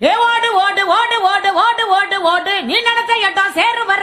ஏ ஓடு ஓடு ஓடு ஓடு ஓடு ஓடு ஓடு. நீ நடத்த எட்டம் சேருவ